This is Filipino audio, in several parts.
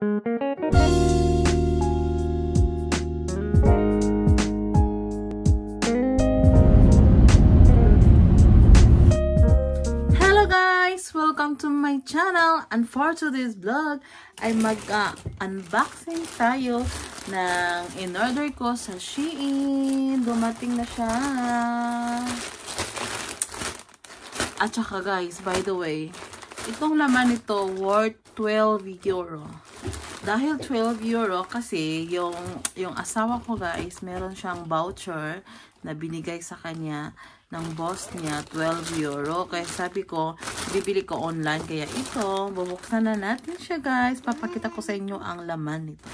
Hello guys! Welcome to my channel! And for today's vlog, ay mag-unboxing tayo ng in-order ko sa Shein. Dumating na siya. At saka guys, by the way, itong laman nito worth 12 euro. Dahil 12 euro kasi yung, yung asawa ko guys, meron siyang voucher na binigay sa kanya ng boss niya 12 euro. Kaya sabi ko, bibili ko online. Kaya ito, bubuksan na natin siya guys. Papakita ko sa inyo ang laman nito.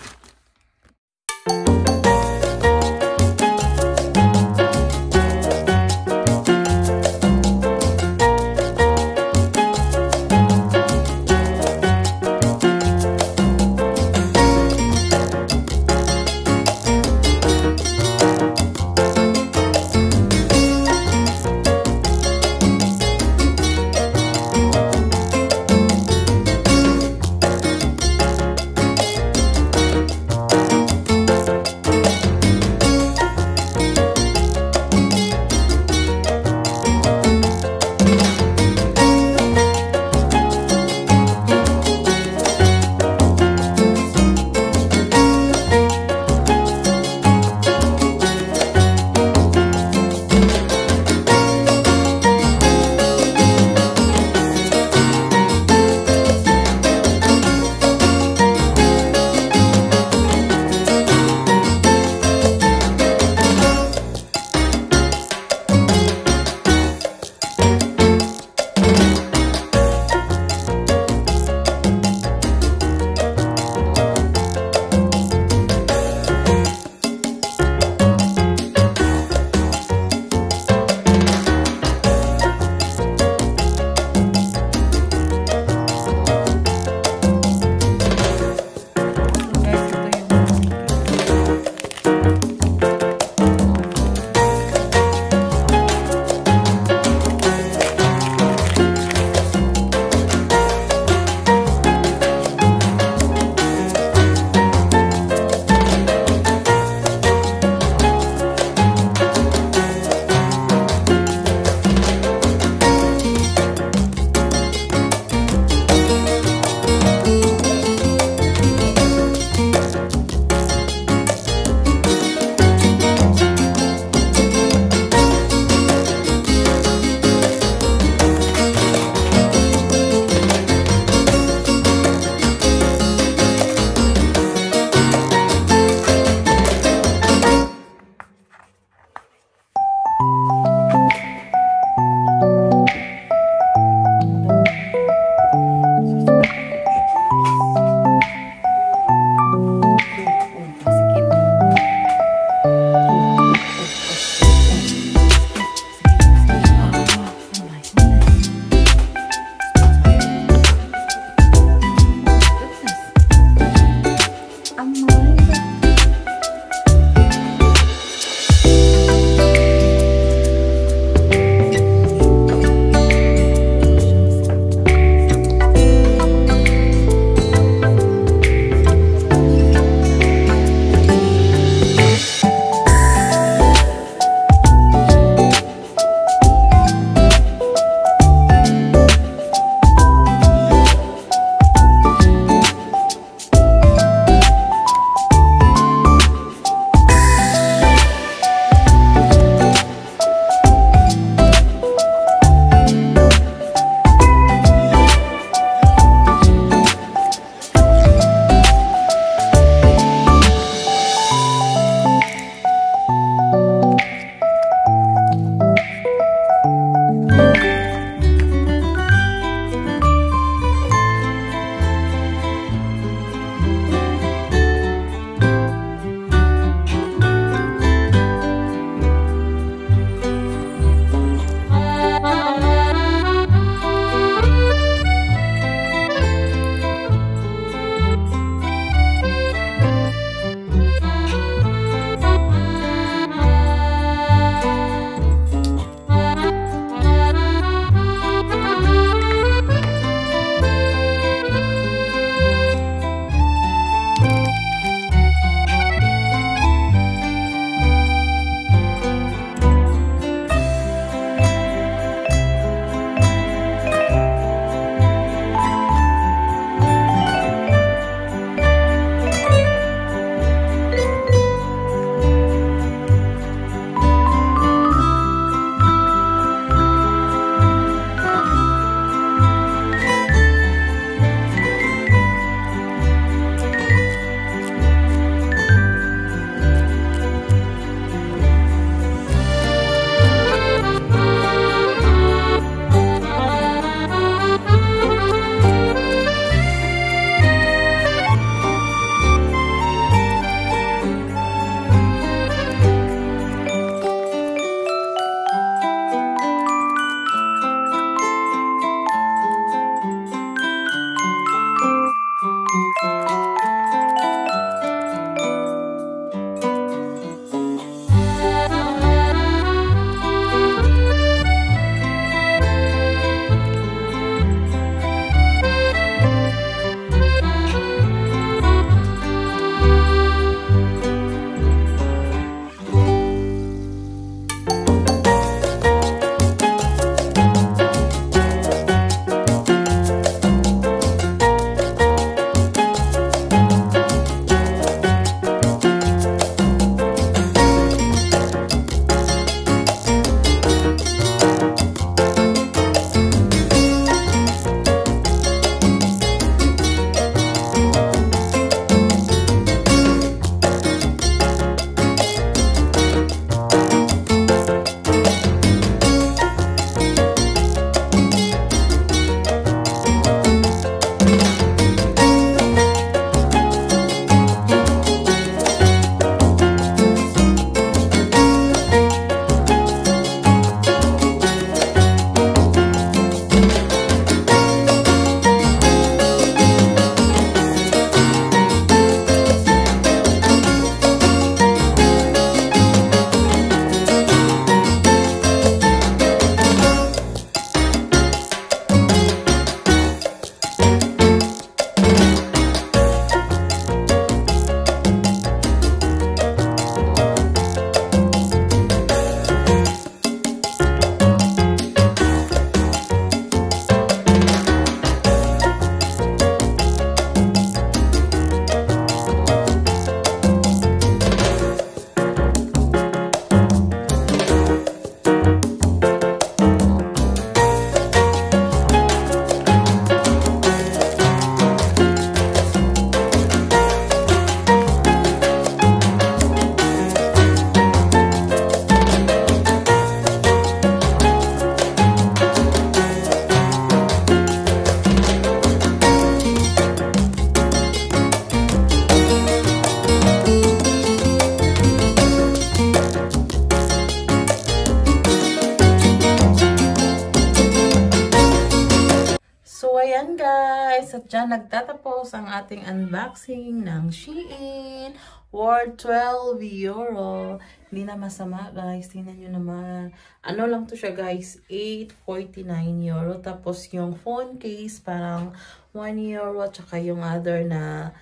At dyan nagtatapos ang ating unboxing ng Shein worth 12 euro. Hindi na masama guys, tingnan nyo naman. Ano lang to siya guys, 8.49 euro. Tapos yung phone case parang 1 euro at saka yung other na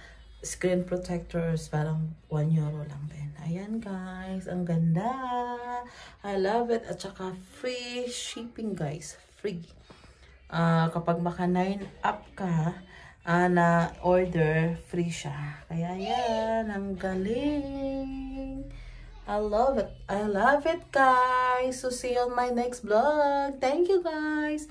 screen protectors parang 1 euro lang din. Ayan guys, ang ganda. I love it. At saka free shipping guys, free. Uh, kapag maka 9 up ka, uh, na order, free siya. Kaya yan, ang galing. I love it. I love it, guys. So, see you on my next vlog. Thank you, guys.